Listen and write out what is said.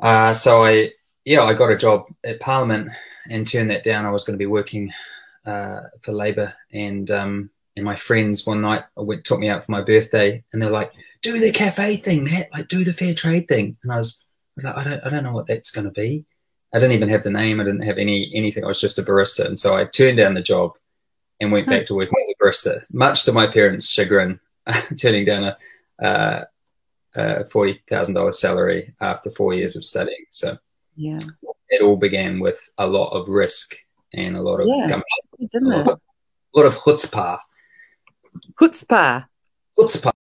Uh, so I, yeah, I got a job at Parliament and turned that down. I was going to be working uh, for Labour, and um, and my friends one night went, took me out for my birthday, and they're like, "Do the cafe thing, Matt. Like, do the fair trade thing." And I was, I was like, I don't, I don't know what that's going to be. I didn't even have the name. I didn't have any anything. I was just a barista, and so I turned down the job and went back to working as a barista, much to my parents' chagrin, turning down a, uh, Uh, a forty thousand dollars salary after four years of studying. So yeah, it all began with a lot of risk and a lot of yeah, gumption, didn't a it? lot of, a lot of chutzpah. Chutzpah. Chutzpah.